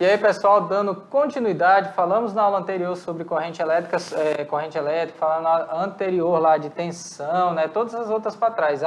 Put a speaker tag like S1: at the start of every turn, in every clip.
S1: E aí, pessoal, dando continuidade, falamos na aula anterior sobre corrente elétrica, é, corrente elétrica, falando na anterior lá de tensão, né, todas as outras para trás.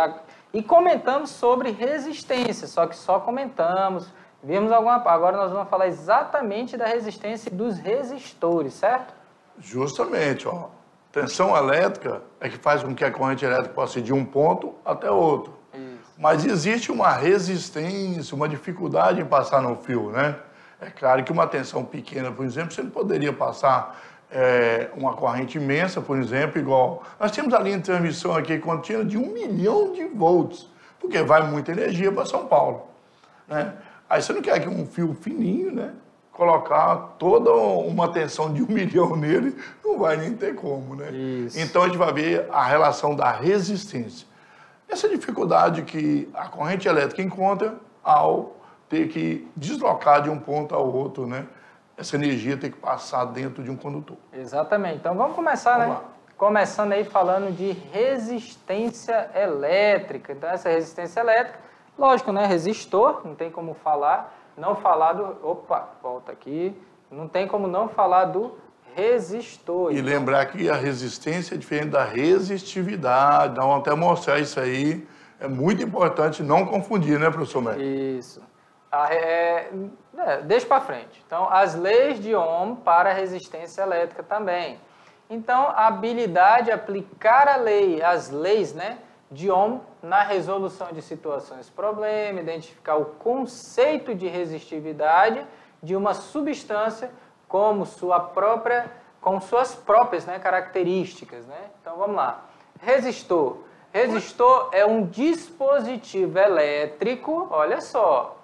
S1: E comentamos sobre resistência, só que só comentamos, vimos alguma agora nós vamos falar exatamente da resistência dos resistores, certo?
S2: Justamente, ó. Tensão elétrica é que faz com que a corrente elétrica possa ir de um ponto até outro. Isso. Mas existe uma resistência, uma dificuldade em passar no fio, né? É claro que uma tensão pequena, por exemplo, você não poderia passar é, uma corrente imensa, por exemplo, igual. Nós temos a linha de transmissão aqui contínua de um milhão de volts, porque vai muita energia para São Paulo. Né? Aí você não quer que um fio fininho, né? Colocar toda uma tensão de um milhão nele, não vai nem ter como, né? Isso. Então a gente vai ver a relação da resistência. Essa dificuldade que a corrente elétrica encontra ao ter que deslocar de um ponto ao outro, né? Essa energia tem que passar dentro de um condutor.
S1: Exatamente. Então vamos começar, vamos né? Lá. Começando aí falando de resistência elétrica. Então essa resistência elétrica, lógico, né? Resistor, não tem como falar, não falar do... Opa, volta aqui. Não tem como não falar do resistor.
S2: E então... lembrar que a resistência é diferente da resistividade. Então, até mostrar isso aí. É muito importante não confundir, né, professor Médio?
S1: Isso. É, é, deixa para frente. Então, as leis de Ohm para resistência elétrica também. Então, a habilidade de aplicar a lei, as leis né, de Ohm na resolução de situações problema, identificar o conceito de resistividade de uma substância como sua própria, com suas próprias né, características. Né? Então, vamos lá. Resistor. Resistor é um dispositivo elétrico, olha só,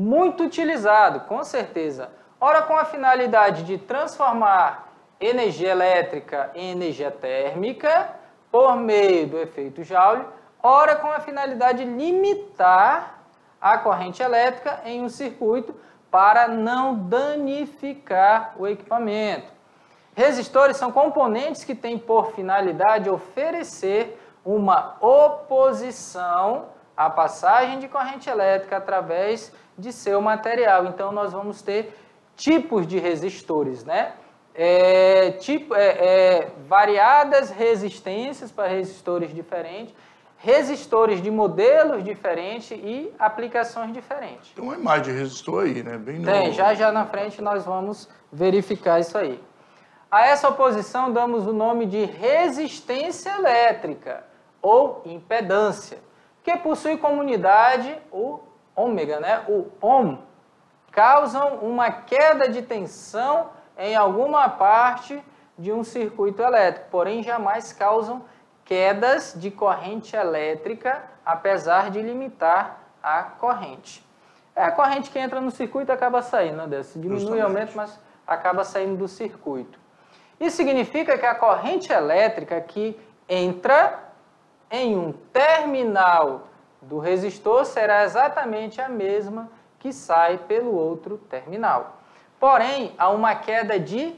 S1: muito utilizado, com certeza. Ora, com a finalidade de transformar energia elétrica em energia térmica por meio do efeito Joule, ora com a finalidade de limitar a corrente elétrica em um circuito para não danificar o equipamento. Resistores são componentes que têm por finalidade oferecer uma oposição à passagem de corrente elétrica através de seu material. Então, nós vamos ter tipos de resistores, né? É, tipo, é, é, variadas resistências para resistores diferentes, resistores de modelos diferentes e aplicações diferentes.
S2: Tem uma imagem de resistor aí, né?
S1: Bem Tem, no... já já na frente nós vamos verificar isso aí. A essa oposição damos o nome de resistência elétrica ou impedância, que possui como unidade o ômega, né, o ohm, causam uma queda de tensão em alguma parte de um circuito elétrico, porém jamais causam quedas de corrente elétrica, apesar de limitar a corrente. É a corrente que entra no circuito acaba saindo, né? Se diminui e aumenta, mas acaba saindo do circuito. Isso significa que a corrente elétrica que entra em um terminal do resistor será exatamente a mesma que sai pelo outro terminal. Porém, há uma queda de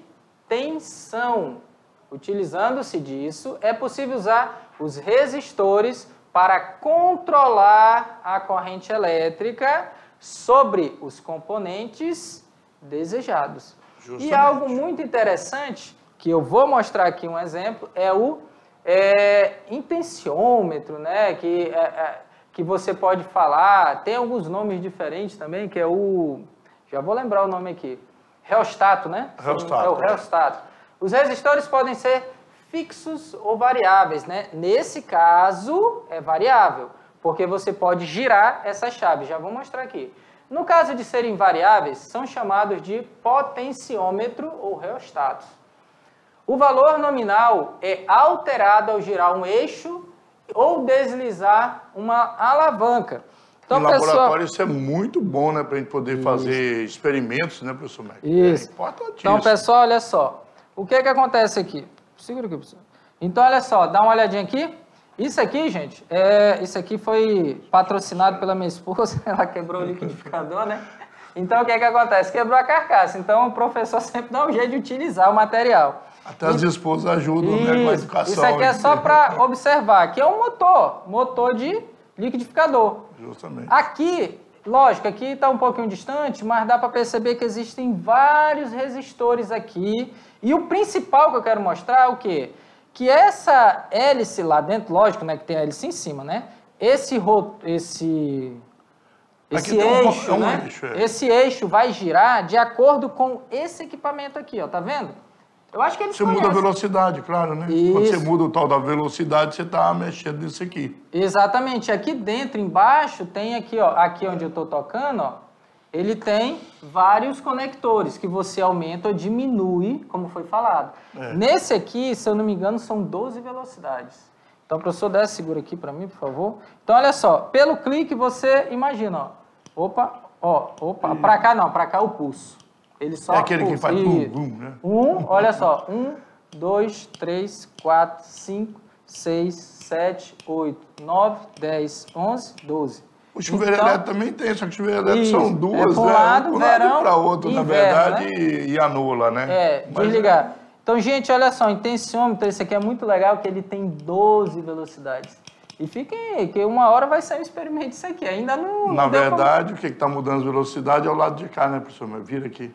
S1: tensão. Utilizando-se disso, é possível usar os resistores para controlar a corrente elétrica sobre os componentes desejados. Justamente. E algo muito interessante, que eu vou mostrar aqui um exemplo, é o é, intensiômetro, né? que é, é, que você pode falar. Tem alguns nomes diferentes também, que é o. Já vou lembrar o nome aqui. Reostato, né?
S2: Reostato.
S1: É o reostato. Os resistores podem ser fixos ou variáveis, né? Nesse caso, é variável, porque você pode girar essa chave. Já vou mostrar aqui. No caso de serem variáveis, são chamados de potenciômetro ou reostatos. O valor nominal é alterado ao girar um eixo ou deslizar uma alavanca.
S2: Então, no pessoal... laboratório isso é muito bom, né, para a gente poder isso. fazer experimentos, né, professor Mac?
S1: Isso. É importantíssimo. Então, pessoal, olha só. O que é que acontece aqui? Segura aqui, professor. Então, olha só, dá uma olhadinha aqui. Isso aqui, gente, é, isso aqui foi patrocinado pela minha esposa, ela quebrou o liquidificador, né? Então, o que é que acontece? Quebrou a carcaça. Então, o professor sempre dá um jeito de utilizar o material.
S2: Até as esposas ajudam isso, né, com a educação.
S1: Isso aqui é só para observar. Aqui é um motor, motor de liquidificador.
S2: Justamente.
S1: Aqui lógico, aqui está um pouquinho distante, mas dá para perceber que existem vários resistores aqui. E o principal que eu quero mostrar é o quê? Que essa hélice lá dentro, lógico, né, que tem a hélice em cima, né? Esse, esse esse eixo, um, né? eixo, é. Esse eixo vai girar de acordo com esse equipamento aqui, ó, tá vendo?
S2: Eu acho que eles Você conhecem. muda a velocidade, claro, né? Isso. Quando você muda o tal da velocidade, você está mexendo nisso aqui.
S1: Exatamente. Aqui dentro, embaixo, tem aqui, ó, aqui onde eu estou tocando, ó, ele tem vários conectores que você aumenta ou diminui, como foi falado. É. Nesse aqui, se eu não me engano, são 12 velocidades. Então, professor, desce, segura aqui para mim, por favor. Então, olha só, pelo clique você imagina, ó, Opa, ó, opa, para cá não, para cá o pulso.
S2: Ele só é aquele que faz bum, bum, né?
S1: Um, olha só, um, dois, três, quatro, cinco, seis, sete, oito, nove, dez, onze, doze.
S2: O chuveiro então, elétrico também tem, só que o chuveiro elétrico são duas,
S1: é um né? lado, um verão,
S2: para outro, na verdade, né? e, e, anula, né?
S1: É, Mas, desligar. Então, gente, olha só, o intensiômetro, esse aqui é muito legal, que ele tem 12 velocidades. E fiquem, que uma hora vai sair um experimento disso aqui. Ainda não.
S2: Na não verdade, como... o que está mudando a velocidade é o lado de cá, né, professor? Vira aqui,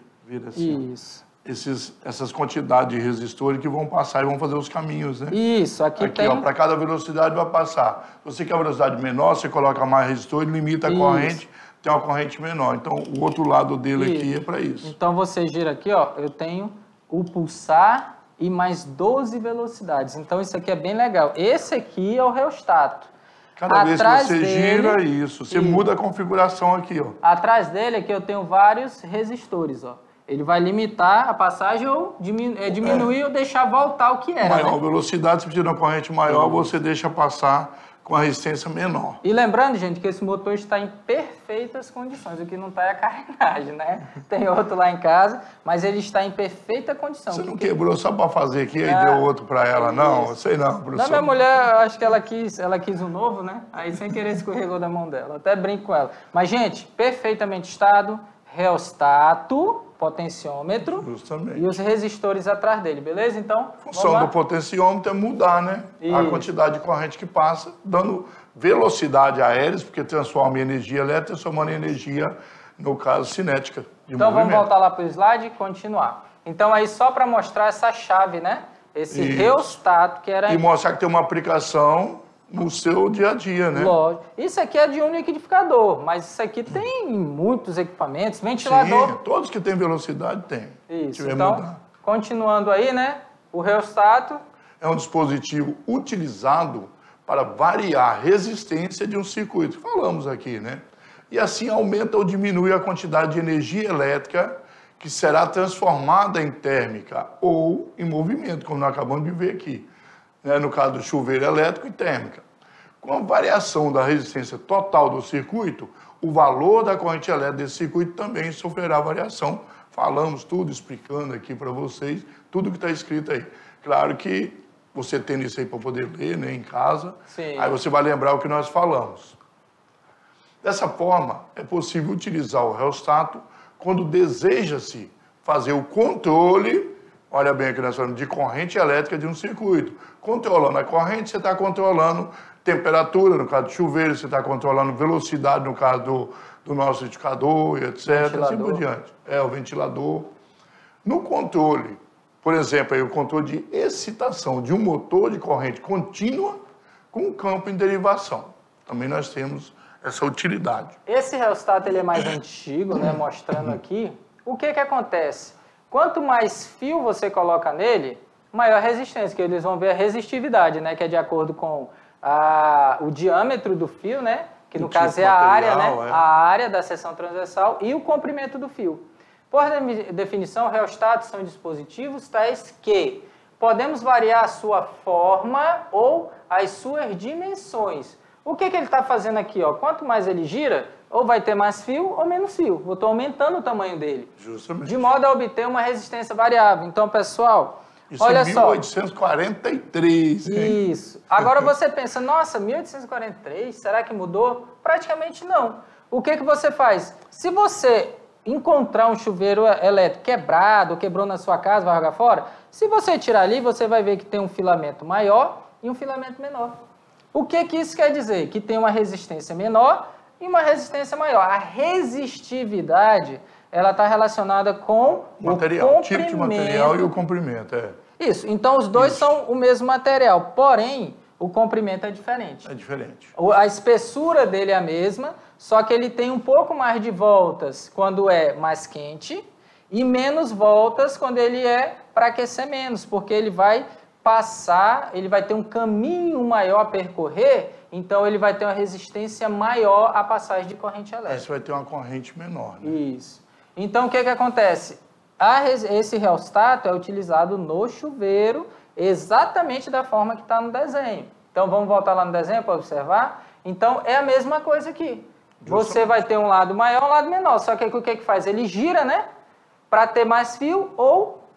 S2: assim.
S1: Isso.
S2: Esses, essas quantidades de resistores que vão passar e vão fazer os caminhos, né?
S1: Isso, aqui, aqui tem...
S2: para cada velocidade vai passar. Você quer a velocidade menor, você coloca mais resistor e limita a isso. corrente, tem uma corrente menor. Então, o outro lado dele isso. aqui é para isso.
S1: Então, você gira aqui, ó, eu tenho o pulsar e mais 12 velocidades. Então isso aqui é bem legal. Esse aqui é o reostato.
S2: Cada Atrás vez que você dele, gira isso, você muda a configuração aqui, ó.
S1: Atrás dele aqui eu tenho vários resistores, ó. Ele vai limitar a passagem ou diminu é, diminuir é. ou deixar voltar o que era.
S2: Maior
S1: né?
S2: velocidade, se de uma corrente maior, você deixa passar com a resistência menor.
S1: E lembrando, gente, que esse motor está em perfeitas condições. O que não está é a carenagem, né? Tem outro lá em casa, mas ele está em perfeita condição.
S2: Você não quebrou só para fazer aqui e deu outro para ela, não? Sei não, professor.
S1: Não, minha mulher, acho que ela quis, ela quis um novo, né? Aí sem querer escorregou da mão dela. Até brinco com ela. Mas, gente, perfeitamente estado, reostato, potenciômetro Justamente. e os resistores atrás dele, beleza? Então,
S2: a função do potenciômetro é mudar, né? Isso. A quantidade de corrente que passa, dando velocidade a eles, porque transforma em energia elétrica, transformando em energia, no caso, cinética.
S1: então, movimento. vamos voltar lá para o slide e continuar. Então, aí só para mostrar essa chave, né? Esse Isso. que era...
S2: E mostrar que tem uma aplicação no seu dia a dia, né?
S1: Lógico. Isso aqui é de um liquidificador, mas isso aqui tem muitos equipamentos, ventilador.
S2: Sim, todos que têm velocidade tem.
S1: Isso. Então, mudar. continuando aí, né? O reostato
S2: é um dispositivo utilizado para variar a resistência de um circuito. Falamos aqui, né? E assim aumenta ou diminui a quantidade de energia elétrica que será transformada em térmica ou em movimento, como nós acabamos de ver aqui né, no caso do chuveiro elétrico e térmica. Com a variação da resistência total do circuito, o valor da corrente elétrica desse circuito também sofrerá variação. Falamos tudo, explicando aqui para vocês, tudo que está escrito aí. Claro que você tendo isso aí para poder ler né, em casa, Sim. aí você vai lembrar o que nós falamos. Dessa forma, é possível utilizar o reostato quando deseja-se fazer o controle Olha bem aqui nós falamos de corrente elétrica de um circuito. Controlando a corrente, você está controlando temperatura, no caso do chuveiro, você está controlando velocidade, no caso do, do nosso indicador, etc. Assim por diante. É, o ventilador. No controle, por exemplo, aí, o controle de excitação de um motor de corrente contínua com um campo em derivação. Também nós temos essa utilidade.
S1: Esse resultado ele é mais antigo, né, mostrando aqui. O que, que acontece? Quanto mais fio você coloca nele, maior resistência, que eles vão ver a resistividade, né? Que é de acordo com a, o diâmetro do fio, né? Que no o caso tipo é a área, né? É. A área da seção transversal e o comprimento do fio. Por definição, reostatos são dispositivos tais que podemos variar a sua forma ou as suas dimensões. O que, que ele está fazendo aqui? Ó? Quanto mais ele gira, ou vai ter mais fio ou menos fio. Eu estou aumentando o tamanho dele.
S2: Justamente.
S1: De modo a obter uma resistência variável. Então, pessoal,
S2: Isso
S1: olha
S2: é 1843,
S1: só. Hein? Isso. Agora você pensa, nossa, 1843, será que mudou? Praticamente não. O que, que você faz? Se você encontrar um chuveiro elétrico quebrado, quebrou na sua casa, vai jogar fora, se você tirar ali, você vai ver que tem um filamento maior e um filamento menor. O que, que isso quer dizer? Que tem uma resistência menor e uma resistência maior. A resistividade, ela está relacionada com
S2: material,
S1: o comprimento.
S2: tipo de material e o comprimento, é.
S1: Isso, então os dois Isso. são o mesmo material, porém o comprimento é diferente.
S2: É diferente.
S1: A espessura dele é a mesma, só que ele tem um pouco mais de voltas quando é mais quente e menos voltas quando ele é para aquecer menos, porque ele vai passar, ele vai ter um caminho maior a percorrer, então ele vai ter uma resistência maior à passagem de corrente elétrica.
S2: Você vai ter uma corrente menor. Né?
S1: Isso. Então o que, que acontece? esse reostato é utilizado no chuveiro exatamente da forma que está no desenho. Então vamos voltar lá no desenho para observar. Então é a mesma coisa aqui. Você vai ter um lado maior, um lado menor. Só que o que, que faz? Ele gira, né? Para ter mais fio ou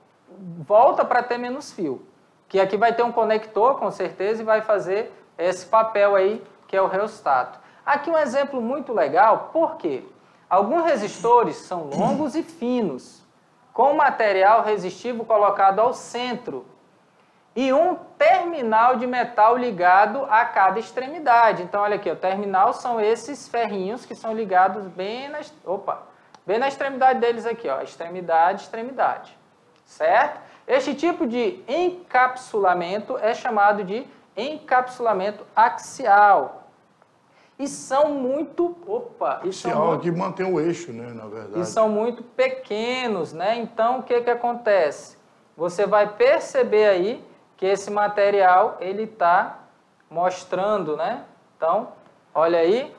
S1: volta para ter menos fio. Que aqui vai ter um conector, com certeza, e vai fazer esse papel aí, que é o reostato. Aqui um exemplo muito legal, por quê? Alguns resistores são longos e finos, com material resistivo colocado ao centro e um terminal de metal ligado a cada extremidade. Então, olha aqui, o terminal são esses ferrinhos que são ligados bem na, opa, bem na extremidade deles aqui, ó, extremidade, extremidade, certo? Este tipo de encapsulamento é chamado de encapsulamento axial. E são muito, opa,
S2: e são muito, que mantém o eixo, né, na verdade.
S1: E são muito pequenos, né? Então, o que que acontece? Você vai perceber aí que esse material ele está mostrando, né? Então, olha aí.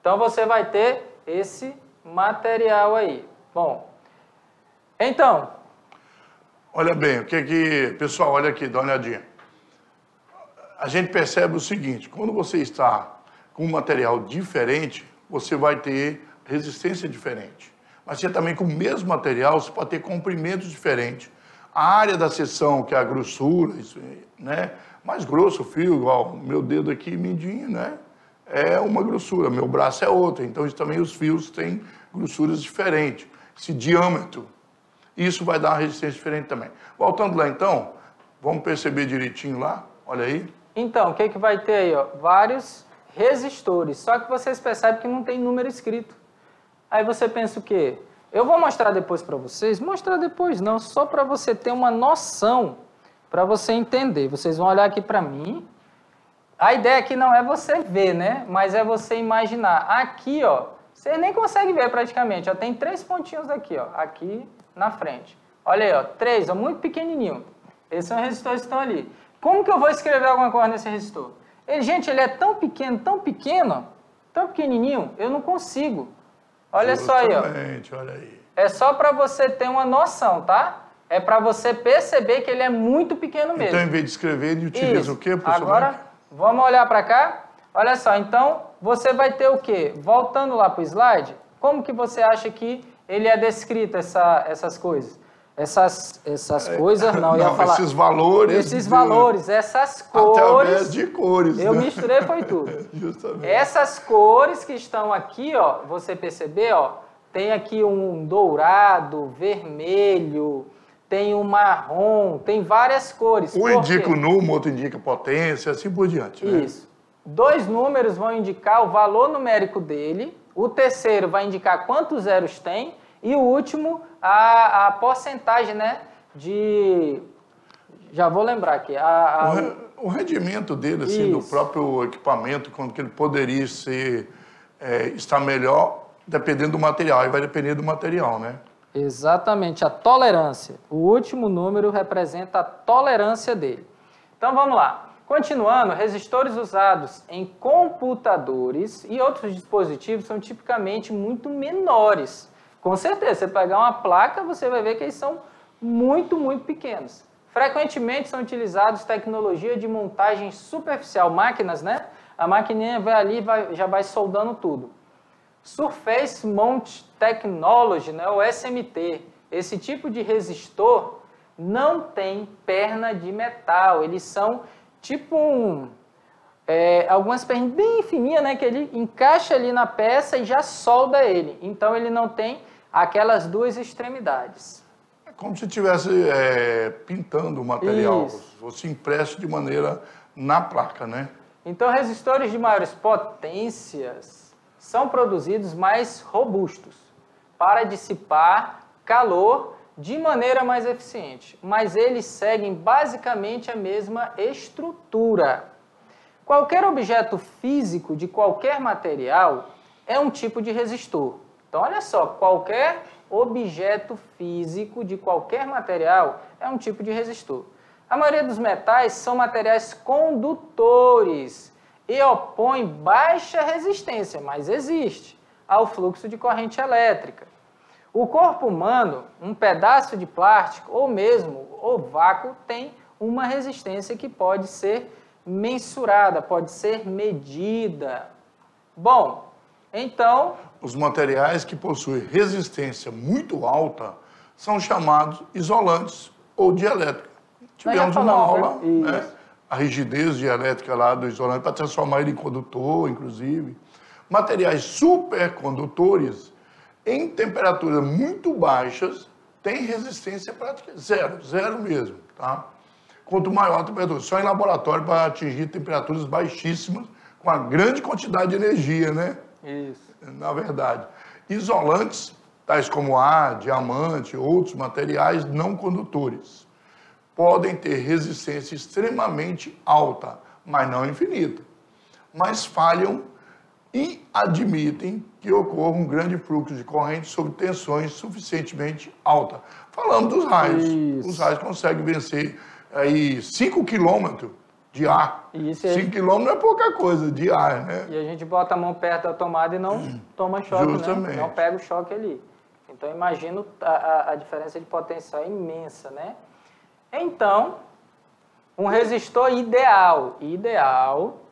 S1: Então você vai ter esse material aí. Bom, então.
S2: Olha bem, o que que. Pessoal, olha aqui, dá uma olhadinha. A gente percebe o seguinte: quando você está com um material diferente, você vai ter resistência diferente. Mas você também, com o mesmo material, você pode ter comprimentos diferentes a área da seção, que é a grossura, isso, né? Mais grosso o fio, igual meu dedo aqui, mindinho, né? É uma grossura, meu braço é outra. Então, também os fios têm grossuras diferentes. Esse diâmetro, isso vai dar uma resistência diferente também. Voltando lá, então, vamos perceber direitinho lá, olha aí.
S1: Então, o que, que vai ter aí? Ó? Vários resistores, só que vocês percebem que não tem número escrito. Aí você pensa o quê? Eu vou mostrar depois para vocês, mostrar depois não, só para você ter uma noção, para você entender. Vocês vão olhar aqui para mim. A ideia aqui não é você ver, né? Mas é você imaginar. Aqui, ó, você nem consegue ver praticamente. Ó, tem três pontinhos aqui, ó, aqui na frente. Olha aí, ó, três, ó, muito pequenininho. Esses são os resistores que estão ali. Como que eu vou escrever alguma coisa nesse resistor? Ele, gente, ele é tão pequeno, tão pequeno, tão pequenininho, eu não consigo. Olha só aí, ó.
S2: olha aí.
S1: É só para você ter uma noção, tá? É para você perceber que ele é muito pequeno mesmo.
S2: Então, em vez de escrever, ele utiliza Isso. o quê,
S1: professor? Agora, vamos olhar para cá. Olha só, então, você vai ter o quê? Voltando lá para o slide, como que você acha que ele é descrito, essa, essas coisas? Essas, essas é, coisas, não, eu ia falar.
S2: Esses valores.
S1: Esses de... valores, essas cores.
S2: Através de cores.
S1: Eu né? misturei, foi tudo. Justamente. Essas cores que estão aqui, ó, você perceber, ó, tem aqui um dourado, vermelho, tem um marrom, tem várias cores.
S2: Um indica o número, outro indica potência, assim por diante. Né?
S1: Isso. Dois números vão indicar o valor numérico dele, o terceiro vai indicar quantos zeros tem e o último, a, a porcentagem né, de. Já vou lembrar aqui. A,
S2: a... O, o, rendimento dele, assim, do próprio equipamento, quando que ele poderia ser, é, estar melhor, dependendo do material. Aí vai depender do material, né?
S1: Exatamente, a tolerância. O último número representa a tolerância dele. Então vamos lá. Continuando, resistores usados em computadores e outros dispositivos são tipicamente muito menores com certeza, você pegar uma placa, você vai ver que eles são muito, muito pequenos. Frequentemente são utilizados tecnologia de montagem superficial, máquinas, né? A maquininha vai ali e já vai soldando tudo. Surface Mount Technology, né, o SMT, esse tipo de resistor não tem perna de metal, eles são tipo um, é, algumas pernas bem fininhas, né, que ele encaixa ali na peça e já solda ele. Então ele não tem aquelas duas extremidades.
S2: É como se estivesse é, pintando o material, Isso. fosse impresso de maneira na placa, né?
S1: Então, resistores de maiores potências são produzidos mais robustos para dissipar calor de maneira mais eficiente, mas eles seguem basicamente a mesma estrutura. Qualquer objeto físico de qualquer material é um tipo de resistor. Então, olha só, qualquer objeto físico de qualquer material é um tipo de resistor. A maioria dos metais são materiais condutores e opõem baixa resistência, mas existe, ao fluxo de corrente elétrica. O corpo humano, um pedaço de plástico ou mesmo o vácuo, tem uma resistência que pode ser mensurada, pode ser medida. Bom, então.
S2: Os materiais que possuem resistência muito alta são chamados isolantes ou dielétrica. Tivemos uma aula, né? a rigidez dielétrica lá do isolante, para transformar ele em condutor, inclusive. Materiais supercondutores em temperaturas muito baixas, tem resistência prática zero, zero mesmo, tá? Quanto maior a temperatura, só em laboratório para atingir temperaturas baixíssimas com uma grande quantidade de energia, né?
S1: Isso.
S2: Na verdade. Isolantes, tais como ar, diamante, outros materiais não condutores, podem ter resistência extremamente alta, mas não infinita. Mas falham e admitem que ocorra um grande fluxo de corrente sob tensões suficientemente altas. Falando dos raios. Isso. Os raios conseguem vencer aí 5 quilômetros de ar. 5 quilômetros é pouca coisa de ar, né?
S1: E a gente bota a mão perto da tomada e não toma choque, né? Justamente. né? Não pega o choque ali. Então, imagino a, a, a diferença de potencial é imensa, né? Então, um resistor ideal, ideal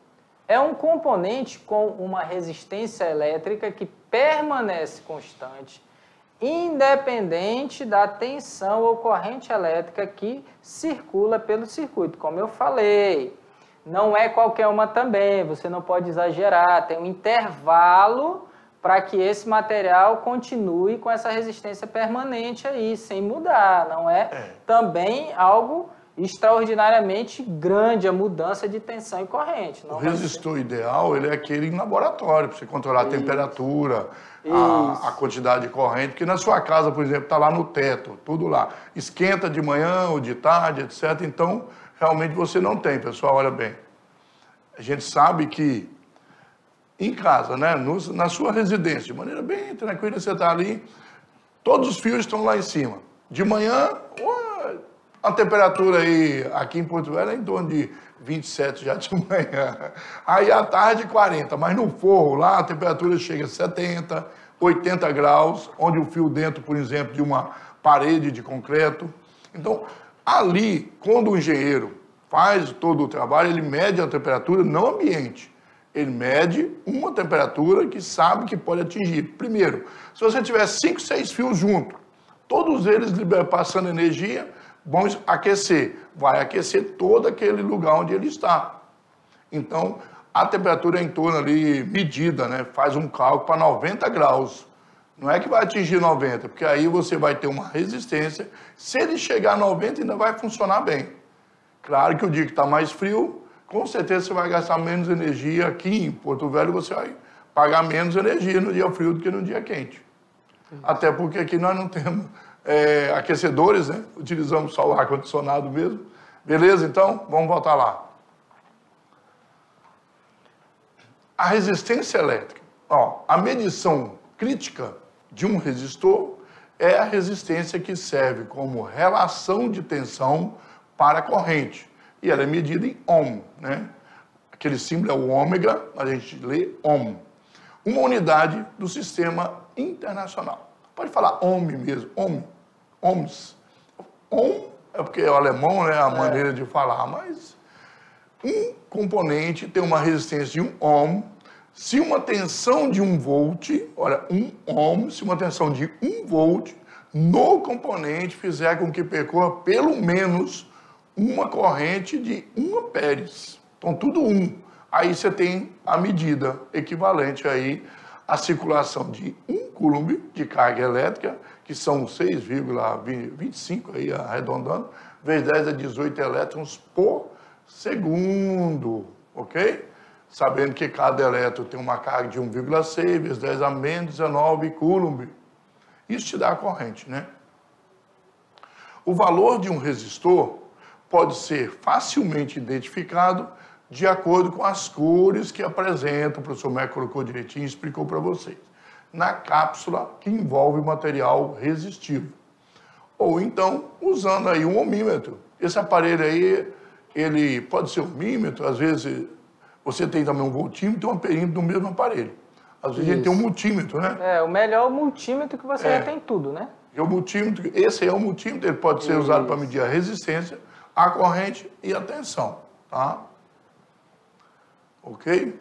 S1: é um componente com uma resistência elétrica que permanece constante, independente da tensão ou corrente elétrica que circula pelo circuito. Como eu falei, não é qualquer uma também, você não pode exagerar, tem um intervalo para que esse material continue com essa resistência permanente aí, sem mudar, não é, é. também algo extraordinariamente grande a mudança de tensão e corrente.
S2: o resistor ideal ele é aquele em laboratório, para você controlar Isso. a temperatura, a, a, quantidade de corrente, porque na sua casa, por exemplo, está lá no teto, tudo lá. Esquenta de manhã ou de tarde, etc. Então, realmente você não tem, pessoal, olha bem. A gente sabe que em casa, né, no, na sua residência, de maneira bem tranquila, você está ali, todos os fios estão lá em cima. De manhã, a temperatura aí, aqui em Porto Velho, é em torno de 27 já de manhã. Aí à tarde, 40. Mas no forro, lá a temperatura chega a 70, 80 graus, onde o fio dentro, por exemplo, de uma parede de concreto. Então, ali, quando o engenheiro faz todo o trabalho, ele mede a temperatura não ambiente. Ele mede uma temperatura que sabe que pode atingir. Primeiro, se você tiver 5, 6 fios juntos, todos eles passando energia, vão aquecer. Vai aquecer todo aquele lugar onde ele está. Então, a temperatura é em torno ali, medida, né? Faz um cálculo para 90 graus. Não é que vai atingir 90, porque aí você vai ter uma resistência. Se ele chegar a 90, ainda vai funcionar bem. Claro que o dia que está mais frio, com certeza você vai gastar menos energia. Aqui em Porto Velho, você vai pagar menos energia no dia frio do que no dia quente. Até porque aqui nós não temos é, aquecedores, né? Utilizamos só o ar-condicionado mesmo. Beleza? Então, vamos voltar lá. A resistência elétrica. Ó, a medição crítica de um resistor é a resistência que serve como relação de tensão para a corrente. E ela é medida em ohm, né? Aquele símbolo é o ômega, a gente lê ohm. Uma unidade do sistema internacional. Pode falar ohm mesmo, ohm ohms. Ohm é porque é o alemão, né, a é. maneira de falar, mas um componente tem uma resistência de um ohm. Se uma tensão de um volt, olha, um ohm, se uma tensão de um volt no componente fizer com que percorra pelo menos uma corrente de 1 amperes. Então, tudo um. Aí você tem a medida equivalente aí à circulação de 1 coulomb de carga elétrica que são 6,25 aí arredondando, vezes 10 a 18 elétrons por segundo, ok? sabendo que cada elétron tem uma carga de 1,6 vezes 10 a menos 19 coulomb. Isso te dá a corrente, né? O valor de um resistor pode ser facilmente identificado de acordo com as cores que apresenta, o professor Mac colocou direitinho e explicou para vocês, na cápsula que envolve o material resistivo. Ou então, usando aí um ohmímetro. Esse aparelho aí, ele pode ser um ohmímetro, às vezes você tem também um voltímetro e um amperímetro no mesmo aparelho. Às vezes Isso. a gente tem um multímetro, né?
S1: É, o melhor é o multímetro que você é. já tem tudo, né?
S2: E o multímetro, esse é o multímetro, ele pode ser Isso. usado para medir a resistência, a corrente e a tensão, tá? Ok?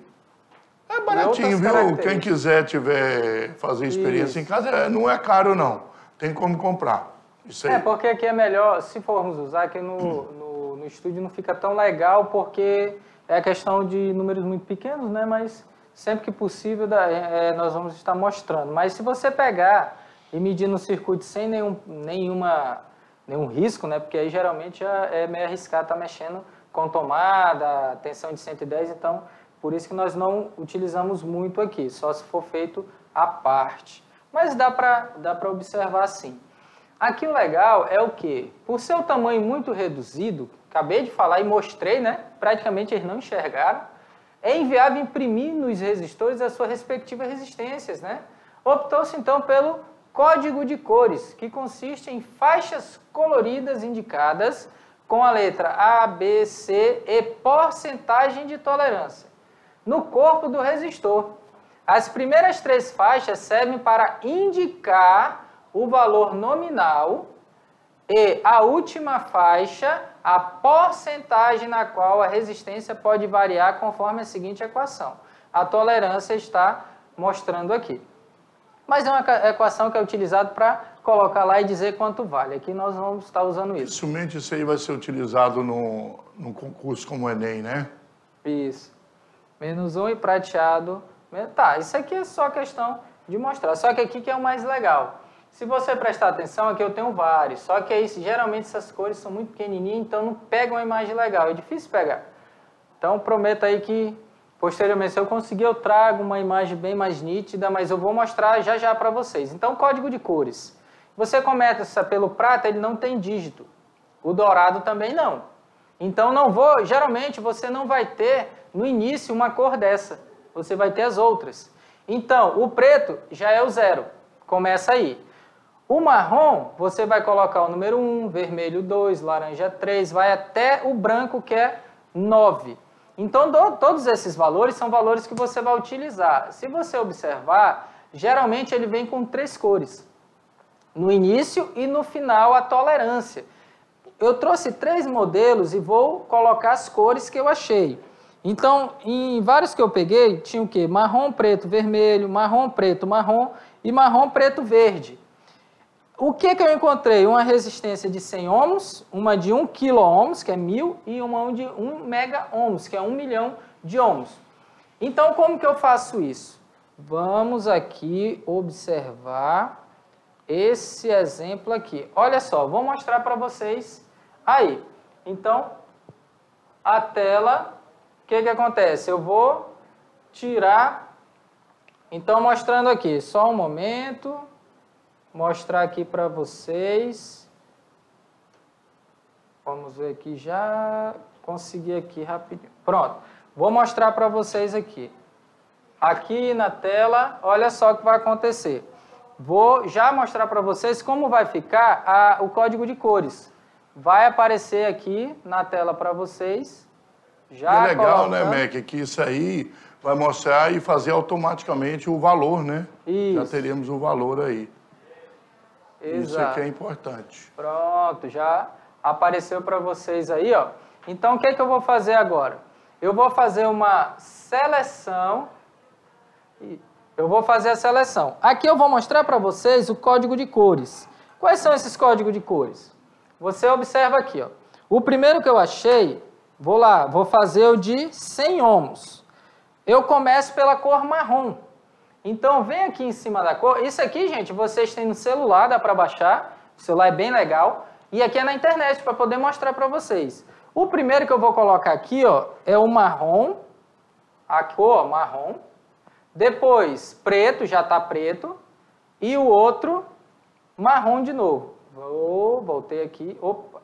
S2: É baratinho, viu? Quem quiser tiver fazer experiência Isso. em casa, é, não é caro não. Tem como comprar.
S1: Isso aí. É, porque aqui é melhor, se formos usar, aqui no, hum. no, no estúdio não fica tão legal, porque é questão de números muito pequenos, né? Mas sempre que possível é, nós vamos estar mostrando. Mas se você pegar e medir no circuito sem nenhum, nenhuma, nenhum risco, né? Porque aí geralmente é, é meio arriscado estar tá mexendo com tomada, tensão de 110, então por isso que nós não utilizamos muito aqui, só se for feito à parte. Mas dá para dá observar sim. Aqui o legal é o que? Por seu tamanho muito reduzido, acabei de falar e mostrei, né? Praticamente eles não enxergaram. É inviável imprimir nos resistores as suas respectivas resistências, né? Optou-se então pelo código de cores, que consiste em faixas coloridas indicadas com a letra A, B, C e porcentagem de tolerância no corpo do resistor. As primeiras três faixas servem para indicar o valor nominal e a última faixa a porcentagem na qual a resistência pode variar conforme a seguinte equação. A tolerância está mostrando aqui. Mas é uma equação que é utilizada para colocar lá e dizer quanto vale. Aqui nós vamos estar usando isso.
S2: Dificilmente isso aí vai ser utilizado no, no concurso como o Enem, né?
S1: Isso. Menos um e prateado. Tá, isso aqui é só questão de mostrar. Só que aqui que é o mais legal. Se você prestar atenção, aqui eu tenho vários, só que aí geralmente essas cores são muito pequenininhas, então não pega uma imagem legal, é difícil pegar. Então prometo aí que posteriormente, se eu conseguir, eu trago uma imagem bem mais nítida, mas eu vou mostrar já já para vocês. Então, código de cores. Você começa pelo prata, ele não tem dígito. O dourado também não. Então, não vou, geralmente você não vai ter no início uma cor dessa. Você vai ter as outras. Então, o preto já é o zero. Começa aí. O marrom, você vai colocar o número 1, vermelho 2, laranja 3, vai até o branco que é 9. Então, do, todos esses valores são valores que você vai utilizar. Se você observar, geralmente ele vem com três cores. No início e no final, a tolerância. Eu trouxe três modelos e vou colocar as cores que eu achei. Então, em vários que eu peguei, tinha o quê? Marrom, preto, vermelho, marrom, preto, marrom e marrom, preto, verde. O que, que eu encontrei? Uma resistência de 100 ohms, uma de 1 kΩ, que é 1000, e uma de 1 mega ohms, que é 1 milhão de ohms. Então, como que eu faço isso? Vamos aqui observar esse exemplo aqui. Olha só, vou mostrar para vocês aí. Então, a tela, o que, que acontece? Eu vou tirar, então mostrando aqui, só um momento mostrar aqui para vocês. Vamos ver aqui já. Consegui aqui rapidinho. Pronto. Vou mostrar para vocês aqui. Aqui na tela, olha só o que vai acontecer. Vou já mostrar para vocês como vai ficar a, o código de cores. Vai aparecer aqui na tela para vocês.
S2: Já é legal, né, colocando... né, Mac, que isso aí vai mostrar e fazer automaticamente o valor, né? Isso. Já teríamos o valor aí. Exato. Isso aqui é importante.
S1: Pronto, já apareceu para vocês aí, ó. Então, o que, é que eu vou fazer agora? Eu vou fazer uma seleção. Eu vou fazer a seleção. Aqui eu vou mostrar para vocês o código de cores. Quais são esses códigos de cores? Você observa aqui, ó. O primeiro que eu achei, vou lá, vou fazer o de 100 ohms. Eu começo pela cor marrom. Então, vem aqui em cima da cor. Isso aqui, gente, vocês têm no celular, dá para baixar. O celular é bem legal. E aqui é na internet, para poder mostrar para vocês. O primeiro que eu vou colocar aqui, ó, é o marrom. a cor marrom. Depois, preto, já está preto. E o outro, marrom de novo. Voltei aqui. Opa.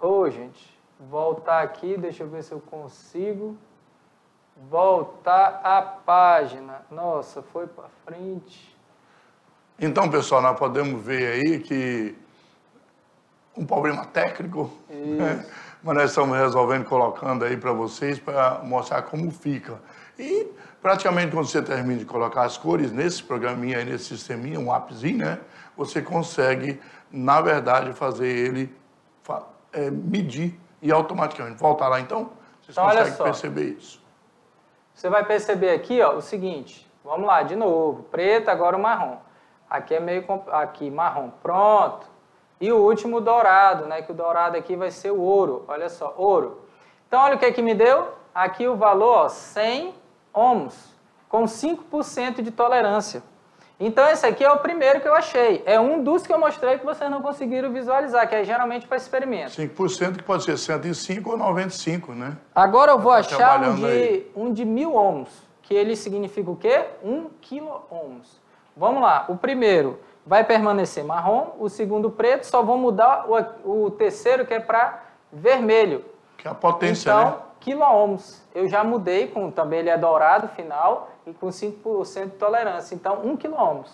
S1: Ô, oh, gente. Voltar aqui, deixa eu ver se eu consigo. Voltar a página. Nossa, foi para frente.
S2: Então, pessoal, nós podemos ver aí que um problema técnico, né? mas nós estamos resolvendo, colocando aí para vocês, para mostrar como fica. E praticamente quando você termina de colocar as cores nesse programinha aí, nesse sisteminha, um appzinho, né? Você consegue, na verdade, fazer ele é, medir e automaticamente. Volta lá então, vocês então, conseguem perceber isso.
S1: Você vai perceber aqui ó, o seguinte, vamos lá, de novo, preto, agora o marrom. Aqui é meio, aqui, marrom, pronto. E o último, dourado, né? Que o dourado aqui vai ser o ouro. Olha só, ouro. Então, olha o que, que me deu. Aqui o valor, ó, 100 ohms, com 5% de tolerância. Então, esse aqui é o primeiro que eu achei. É um dos que eu mostrei que vocês não conseguiram visualizar, que é geralmente para experimento.
S2: 5% que pode ser 105 ou 95, né?
S1: Agora eu vou tá achar um de, um de 1000 ohms, que ele significa o quê? 1 kilo ohms. Vamos lá, o primeiro vai permanecer marrom, o segundo preto, só vou mudar o, o terceiro que é para vermelho.
S2: Que é a potência,
S1: então,
S2: né?
S1: Quilo-ohms. Eu já mudei, com, também ele é dourado final e com 5% de tolerância, então 1 quilo-ohms.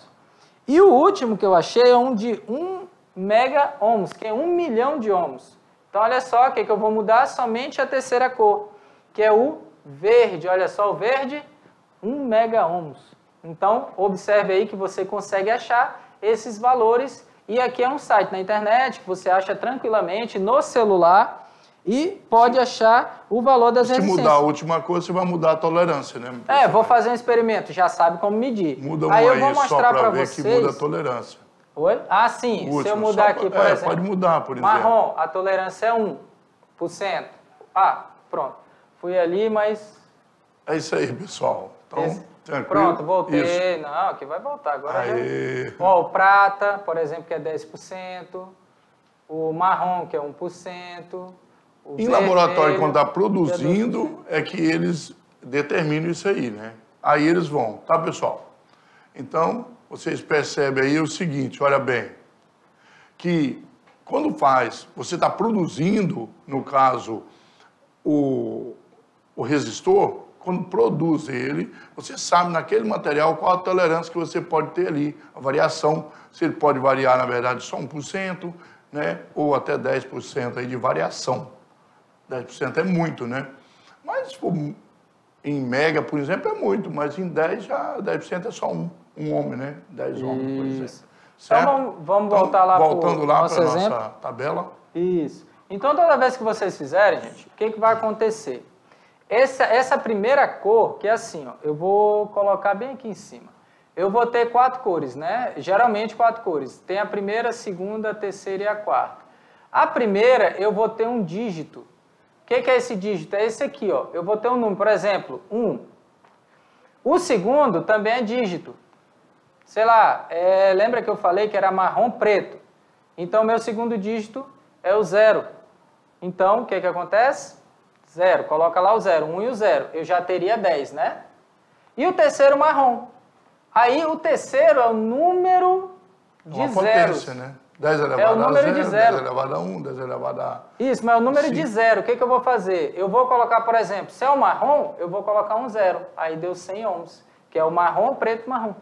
S1: E o último que eu achei é um de 1 mega-ohms, que é 1 milhão de ohms. Então olha só, o que, que eu vou mudar? Somente a terceira cor, que é o verde. Olha só, o verde, 1 mega-ohms. Então, observe aí que você consegue achar esses valores. E aqui é um site na internet que você acha tranquilamente no celular e pode achar o valor das
S2: Se resistências. Se mudar a última coisa, você vai mudar a tolerância, né?
S1: É, vou fazer um experimento, já sabe como medir.
S2: Muda aí, eu vou mostrar para vocês. que muda a tolerância.
S1: Oi? Ah, sim. Último, Se eu mudar aqui, por é, exemplo.
S2: Pode mudar, por
S1: exemplo. Marrom, a tolerância é 1%. Ah, pronto. Fui ali, mas.
S2: É isso aí, pessoal. Então, Esse...
S1: Tranquilo? Pronto, voltei. Isso. Não, aqui vai voltar. Agora já... Ó, o prata, por exemplo, que é 10%. O marrom, que é 1%.
S2: O em laboratório, quando está produzindo, é, é que eles determinam isso aí, né? Aí eles vão, tá, pessoal? Então, vocês percebem aí o seguinte, olha bem, que quando faz, você está produzindo, no caso, o, o resistor, quando produz ele, você sabe naquele material qual a tolerância que você pode ter ali, a variação, se ele pode variar, na verdade, só 1%, né, ou até 10% aí de variação. 10% é muito, né? Mas for em mega, por exemplo, é muito, mas em 10 já 10% é só um, um homem, né? 10 homens, por exemplo.
S1: Certo? Então vamos, vamos voltar lá
S2: para Voltando lá para a nossa tabela.
S1: Isso. Então toda vez que vocês fizerem, gente, o que, que vai acontecer? Essa, essa primeira cor, que é assim, ó, eu vou colocar bem aqui em cima. Eu vou ter quatro cores, né? Geralmente quatro cores. Tem a primeira, a segunda, a terceira e a quarta. A primeira, eu vou ter um dígito. O que, que é esse dígito? É esse aqui, ó. Eu vou ter um número, por exemplo, 1. Um. O segundo também é dígito. Sei lá, é, lembra que eu falei que era marrom preto? Então, meu segundo dígito é o zero. Então, o que, que acontece? Zero, coloca lá o zero, um e o zero. Eu já teria 10, né? E o terceiro marrom. Aí o terceiro é o número de Uma zeros. potência, né?
S2: 10 elevado é o número a 0, de zero. 10 elevado a 1, 10 elevado a...
S1: Isso, mas é o número 5. de zero. O que, que eu vou fazer? Eu vou colocar, por exemplo, se é o marrom, eu vou colocar um zero. Aí deu 100 ohms, que é o marrom, preto, marrom.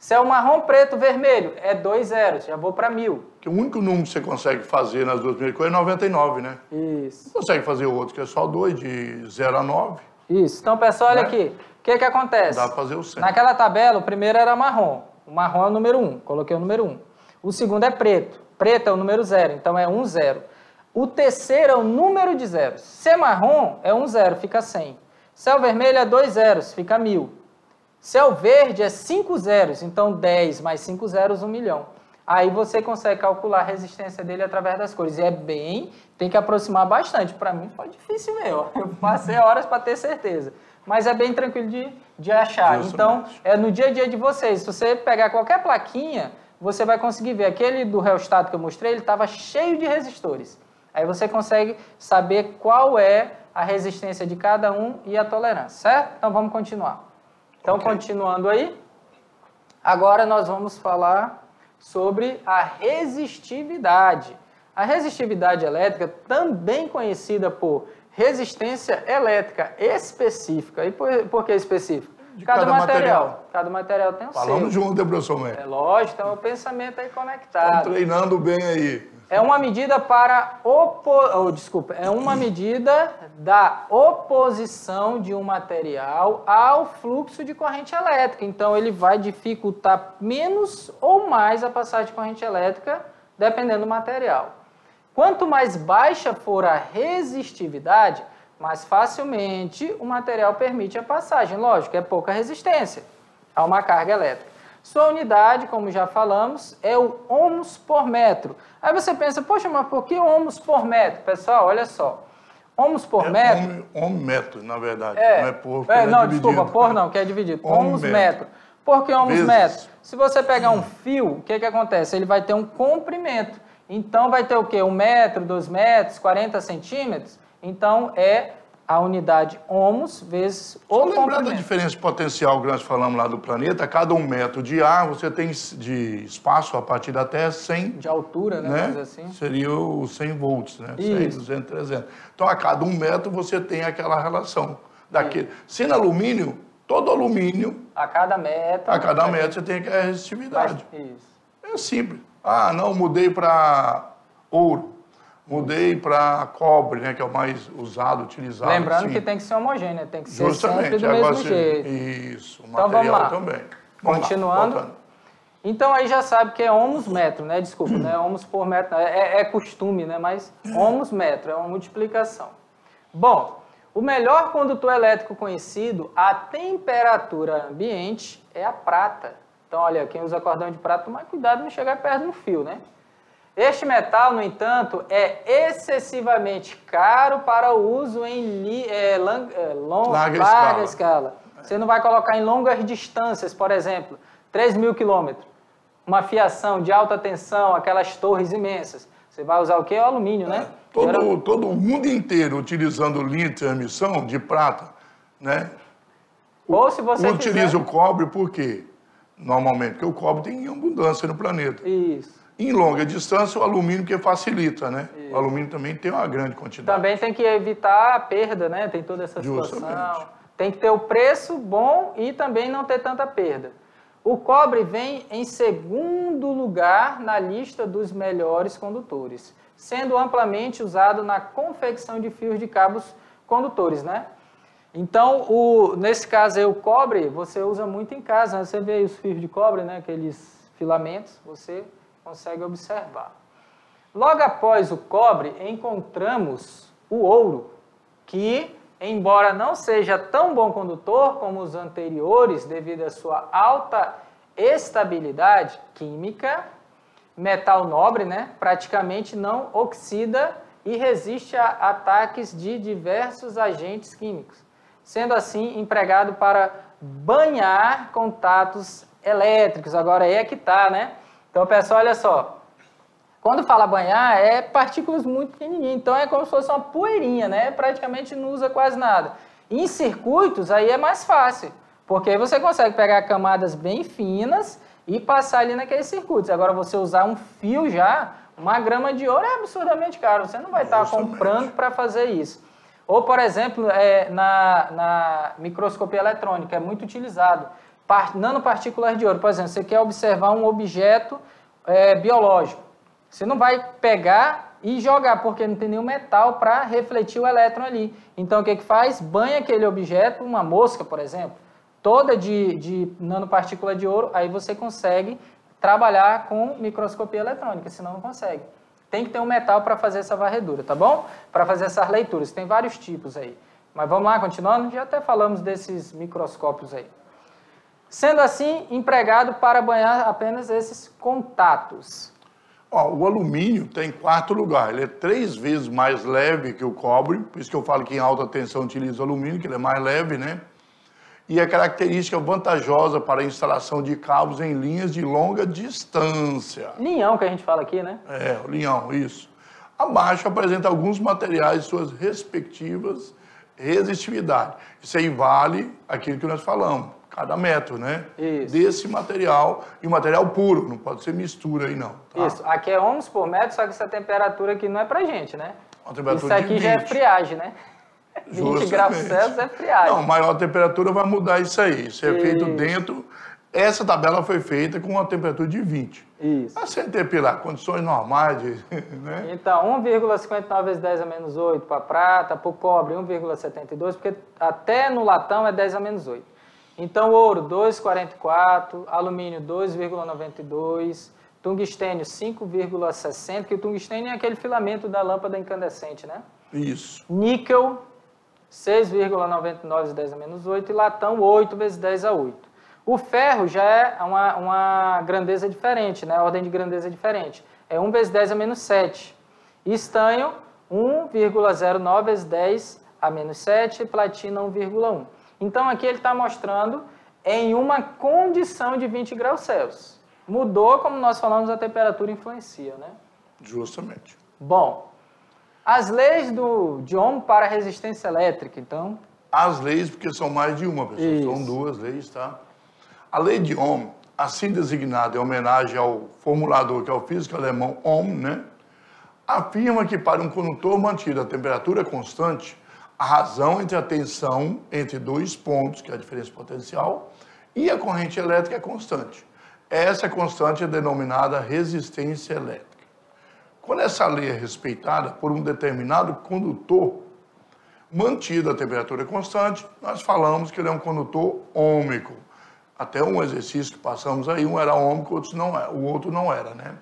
S1: Se é o marrom, preto, vermelho, é dois zeros, já vou para mil.
S2: Que o único número que você consegue fazer nas duas primeiras coisas é 99, né?
S1: Isso.
S2: Não consegue fazer o outro, que é só dois, de 0 a 9.
S1: Isso. Então, pessoal, olha né? aqui. O que que acontece?
S2: Dá para fazer o 100.
S1: Naquela tabela, o primeiro era marrom. O marrom é o número 1, coloquei o número 1. O segundo é preto. Preto é o número 0, então é 1, 0. O terceiro é o número de zeros. Se é marrom, é 1, 0, fica 100. Se é o vermelho, é 2 zeros, fica 1000. Se é o verde, é 5 zeros, então 10 mais 5 zeros, 1 milhão. Aí você consegue calcular a resistência dele através das cores. E é bem, tem que aproximar bastante. Para mim foi difícil mesmo, eu passei horas para ter certeza. Mas é bem tranquilo de, de achar. Então, é no dia a dia de vocês. Se você pegar qualquer plaquinha, você vai conseguir ver. Aquele do Rheostat que eu mostrei, ele estava cheio de resistores. Aí você consegue saber qual é a resistência de cada um e a tolerância, certo? Então vamos continuar. Então, okay. continuando aí, agora nós vamos falar sobre a resistividade. A resistividade elétrica, também conhecida por resistência elétrica específica. E por, por que específica?
S2: De cada, cada material. material.
S1: Cada material tem um
S2: Falando seu. junto, professor Médio.
S1: É lógico, então o pensamento aí conectado.
S2: Estão treinando bem aí.
S1: É uma medida para opo... Oh, desculpa, é uma medida da oposição de um material ao fluxo de corrente elétrica. Então ele vai dificultar menos ou mais a passagem de corrente elétrica, dependendo do material. Quanto mais baixa for a resistividade, mais facilmente o material permite a passagem. Lógico, é pouca resistência a uma carga elétrica. Sua unidade, como já falamos, é o ohms por metro. Aí você pensa, poxa, mas por que ohms por metro? Pessoal, olha só. Ohms por
S2: é
S1: metro...
S2: Ohm, metro, na verdade. É, não é por...
S1: É, não, é desculpa, por não, que é dividido. Ohms metro. metro. Por que ohms Vezes. metro? Se você pegar um fio, o que, que acontece? Ele vai ter um comprimento. Então vai ter o quê? Um metro, dois metros, 40 centímetros? Então é a unidade ohms vezes o Só lembrar
S2: da diferença de potencial que nós falamos lá do planeta, cada um metro de ar você tem de espaço a partir da Terra 100...
S1: De altura, né? né? Assim.
S2: Seria os 100 volts, né? Isso. 100, 200, 300. Então, a cada um metro você tem aquela relação. daquele. Sendo alumínio, todo alumínio...
S1: A cada metro...
S2: A cada metro você tem aquela resistividade.
S1: Isso.
S2: É simples. Ah, não, mudei para ouro mudei para cobre, né, que é o mais usado, utilizado.
S1: Lembrando que tem que ser homogêneo, tem que ser Justamente, sempre do mesmo jeito.
S2: Isso, o então, material vamos lá. também.
S1: Vamos Continuando. Lá, então aí já sabe que é ohms metro, né? Desculpa, não é ohms por metro, é, é costume, né? Mas ohms metro é uma multiplicação. Bom, o melhor condutor elétrico conhecido a temperatura ambiente é a prata. Então, olha, quem usa cordão de prata, toma cuidado não chegar perto do fio, né? Este metal, no entanto, é excessivamente caro para o uso em é, lang, é, long, larga, larga escala. escala. Você não vai colocar em longas distâncias, por exemplo, 3 mil quilômetros. Uma fiação de alta tensão, aquelas torres imensas. Você vai usar o quê? O alumínio, né?
S2: É, todo, Geral... todo o mundo inteiro utilizando lítio emissão de prata, né?
S1: Ou se você
S2: Utiliza
S1: quiser...
S2: o cobre por quê? Normalmente, porque o cobre tem abundância no planeta.
S1: Isso.
S2: Em longa distância, o alumínio que facilita, né? Isso. O alumínio também tem uma grande quantidade.
S1: Também tem que evitar a perda, né? Tem toda essa situação. Justamente. Tem que ter o preço bom e também não ter tanta perda. O cobre vem em segundo lugar na lista dos melhores condutores, sendo amplamente usado na confecção de fios de cabos condutores, né? Então, o, nesse caso aí, o cobre, você usa muito em casa. Né? Você vê os fios de cobre, né? aqueles filamentos, você consegue observar. Logo após o cobre, encontramos o ouro, que, embora não seja tão bom condutor como os anteriores, devido à sua alta estabilidade química, metal nobre, né, praticamente não oxida e resiste a ataques de diversos agentes químicos, sendo assim empregado para banhar contatos elétricos. Agora aí é que tá, né? Então, pessoal, olha só. Quando fala banhar, é partículas muito pequenininhas. Então, é como se fosse uma poeirinha, né? Praticamente não usa quase nada. Em circuitos, aí é mais fácil. Porque aí você consegue pegar camadas bem finas e passar ali naqueles circuitos. Agora, você usar um fio já, uma grama de ouro é absurdamente caro. Você não vai estar comprando para fazer isso. Ou, por exemplo, é, na, na microscopia eletrônica, é muito utilizado nanopartículas de ouro. Por exemplo, você quer observar um objeto é, biológico. Você não vai pegar e jogar, porque não tem nenhum metal para refletir o elétron ali. Então, o que, que faz? Banha aquele objeto, uma mosca, por exemplo, toda de, de nanopartícula de ouro, aí você consegue trabalhar com microscopia eletrônica, senão não consegue. Tem que ter um metal para fazer essa varredura, tá bom? Para fazer essas leituras. Tem vários tipos aí. Mas vamos lá, continuando? Já até falamos desses microscópios aí sendo assim empregado para banhar apenas esses contatos.
S2: Ó, o alumínio está em quarto lugar, ele é três vezes mais leve que o cobre, por isso que eu falo que em alta tensão utiliza o alumínio, que ele é mais leve, né? E é característica vantajosa para a instalação de cabos em linhas de longa distância.
S1: Linhão que a gente fala aqui, né?
S2: É, o linhão, isso. Abaixo apresenta alguns materiais de suas respectivas Resistividade. Isso aí vale aquilo que nós falamos, cada metro, né?
S1: Isso.
S2: Desse material, e o material puro, não pode ser mistura aí não. tá?
S1: Isso, aqui é ohms por metro, só que essa temperatura aqui não é pra gente, né?
S2: Uma
S1: Isso
S2: temperatura
S1: aqui
S2: de
S1: já é
S2: 20.
S1: friagem, né? 20 graus
S2: Justamente.
S1: Celsius é friagem.
S2: Não, maior temperatura vai mudar isso aí. Isso é feito
S1: Isso.
S2: dentro. Essa tabela foi feita com uma temperatura de 20.
S1: Isso.
S2: Sem ter pela condições normais, de, né?
S1: Então, 1,59 vezes 10 a menos 8 para prata, para o cobre 1,72, porque até no latão é 10 a menos 8. Então, ouro 2,44, alumínio 2,92, tungstênio 5,60, que o tungstênio é aquele filamento da lâmpada incandescente, né?
S2: Isso.
S1: Níquel 6,99 vezes 10 a menos 8 e latão 8 vezes 10 a 8. O ferro já é uma, uma grandeza diferente, né? ordem de grandeza diferente. É 1 vezes 10 a menos 7. E estanho 1,09 vezes 10 a menos 7 e platina 1,1. Então aqui ele está mostrando em uma condição de 20 graus Celsius. Mudou, como nós falamos, a temperatura influencia, né?
S2: Justamente.
S1: Bom, as leis do, de Ohm para a resistência elétrica, então,
S2: As leis, porque são mais de uma, pessoal. São
S1: Isso.
S2: duas leis, tá? A lei de Ohm, assim designada em homenagem ao formulador, que é o físico alemão Ohm, né? Afirma que para um condutor mantido a temperatura constante, a razão entre a tensão entre dois pontos, que é a diferença potencial, e a corrente elétrica é constante. Essa constante é denominada resistência elétrica. Quando essa lei é respeitada por um determinado condutor, mantida a temperatura constante, nós falamos que ele é um condutor ômico. Até um exercício que passamos aí, um era ômico, outro não era, o outro não era, né?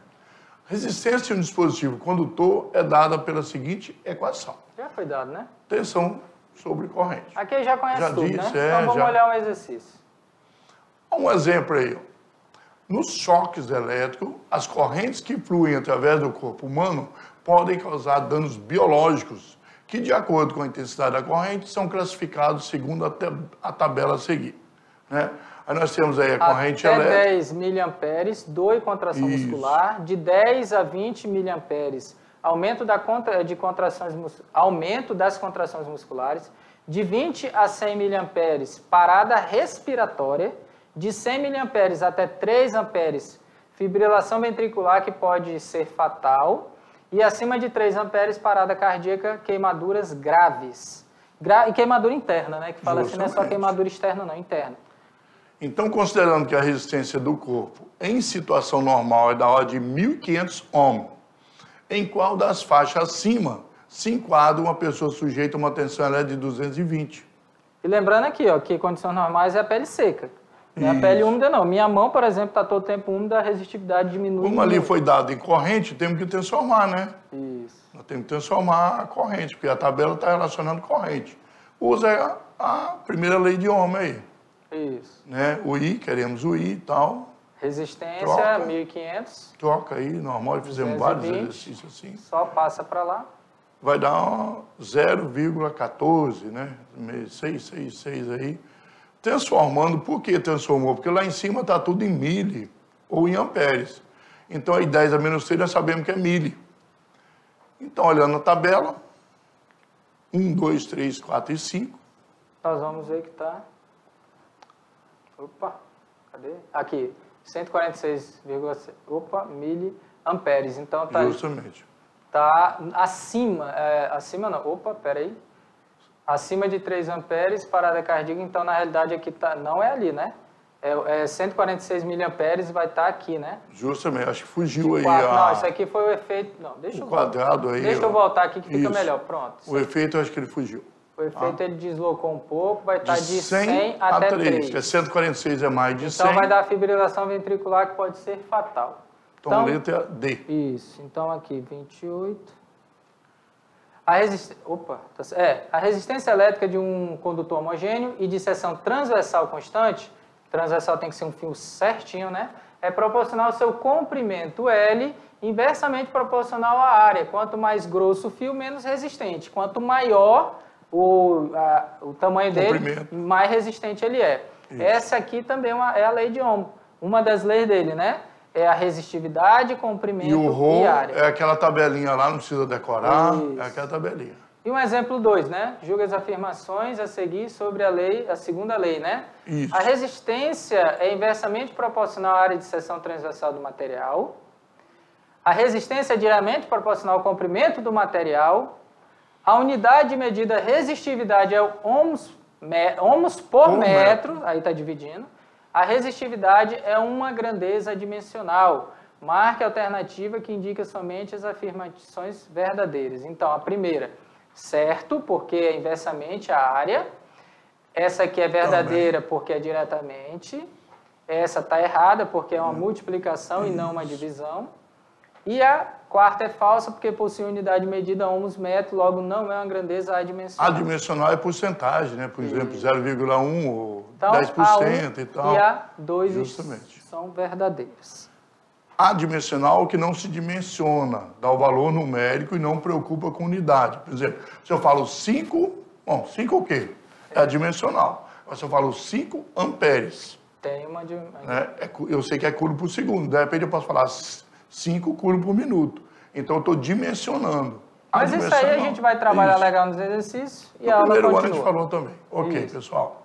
S2: Resistência de um dispositivo condutor é dada pela seguinte equação:
S1: já foi dado, né?
S2: tensão sobre corrente.
S1: Aqui já conhece
S2: Já
S1: tudo, né?
S2: disse, é,
S1: então vamos
S2: já.
S1: olhar um exercício.
S2: Um exemplo aí. Nos choques elétricos, as correntes que fluem através do corpo humano podem causar danos biológicos, que, de acordo com a intensidade da corrente, são classificados segundo a, a tabela a seguir. Né? Aí nós temos aí a corrente
S1: Até
S2: elétrica.
S1: 10 miliamperes, dor e contração
S2: Isso.
S1: muscular. De 10 a 20 miliamperes, aumento da contra, de contrações, aumento das contrações musculares. De 20 a 100 miliamperes, parada respiratória. De 100 miliamperes até 3 amperes, fibrilação ventricular que pode ser fatal. E acima de 3 amperes, parada cardíaca, queimaduras graves. Gra e queimadura interna, né? Que fala assim, não é só
S2: Justamente.
S1: queimadura externa, não, interna.
S2: Então, considerando que a resistência do corpo em situação normal é da ordem de 1.500 ohm, em qual das faixas acima se enquadra uma pessoa sujeita a uma tensão elétrica de 220?
S1: E lembrando aqui, ó, que condições normais é a pele seca. Não é a pele úmida, não. Minha mão, por exemplo, está todo tempo úmida, a resistividade diminui.
S2: Como ali foi dado em corrente, temos que transformar, né?
S1: Isso.
S2: Nós temos que transformar a corrente, porque a tabela está relacionando corrente. Usa a primeira lei de Ohm aí,
S1: Isso.
S2: né? O I, queremos o I e tal.
S1: Resistência,
S2: Troca.
S1: 1500.
S2: Troca aí, normal, fizemos vários
S1: 220.
S2: exercícios assim.
S1: Só passa para lá.
S2: Vai dar um 0,14, né? 666 aí. Transformando, por que transformou? Porque lá em cima está tudo em mili ou em amperes. Então, aí 10 a menos 6 nós sabemos que é mili. Então, olhando a tabela, 1, 2, 3, 4 e 5.
S1: Nós vamos ver que está... Opa, cadê? Aqui, 146,6... Opa, miliamperes. Então, está
S2: Justamente.
S1: tá acima... é, acima não, opa, peraí. Acima de 3 amperes, parada cardíaca, então na realidade aqui tá, não é ali, né? É, é 146 miliamperes vai estar aqui, né?
S2: Justamente. Acho que fugiu aí a-
S1: Não, isso aqui foi o efeito. Não, deixa eu
S2: o quadrado aí.
S1: Deixa eu voltar aqui que fica
S2: Isso.
S1: melhor. Pronto.
S2: O efeito, eu acho que ele fugiu.
S1: O efeito ele deslocou um pouco, vai estar
S2: De
S1: de
S2: 100,
S1: 100,
S2: a
S1: até
S2: 3,
S1: 3.
S2: que é 146 é mais de 100.
S1: Então vai dar fibrilação ventricular que pode ser fatal.
S2: Então, letra D.
S1: Isso. Então aqui 28. A opa, tá é, a resistência elétrica de um condutor homogêneo e de seção transversal constante, transversal tem que ser um fio certinho, né? É proporcional ao seu comprimento L, inversamente proporcional à área. Quanto mais grosso o fio, menos resistente. Quanto maior o, a- o tamanho dele, mais resistente ele é. Essa aqui também é, uma- é a lei de Ohm. Uma das leis dele, né? É a resistividade, comprimento
S2: E o
S1: e
S2: RO
S1: área.
S2: é aquela tabelinha lá, não precisa decorar,
S1: Isso.
S2: é aquela tabelinha.
S1: E um exemplo 2, né? Julga as afirmações a seguir sobre a lei, a segunda lei, né?
S2: Isso.
S1: A resistência é inversamente proporcional à área de seção transversal do material. A resistência é diretamente proporcional ao comprimento do material. A unidade de medida resistividade é o ohms, me, ohms por,
S2: Por
S1: metro, aí está dividindo. A resistividade é uma grandeza dimensional. Marque a alternativa que indica somente as afirmações verdadeiras. Então, a primeira, certo, porque é inversamente a área. Essa aqui é verdadeira porque é diretamente. Essa está errada porque é uma multiplicação e não uma divisão. E a quarta é falsa porque possui unidade de medida ohms metro, logo não é uma grandeza adimensional.
S2: Adimensional é porcentagem, né? Por exemplo, 0,1 ou
S1: Então,
S2: 10%
S1: a 1
S2: e tal.
S1: E a 2
S2: Justamente.
S1: são verdadeiras.
S2: adimensional que não se dimensiona, dá o valor numérico e não preocupa com unidade. Por exemplo, se eu falo 5, bom, 5 o quê? É adimensional. Mas se eu falo 5 amperes,
S1: Tem uma de...
S2: né, é eu sei que é couro por segundo. De repente eu posso falar 5 couro por minuto. Então eu estou dimensionando.
S1: Mas isso aí a gente vai trabalhar
S2: Isso.
S1: legal nos exercícios e
S2: No
S1: a aula
S2: primeiro ano a
S1: continua.
S2: gente falou também. Ok,
S1: Isso.
S2: pessoal.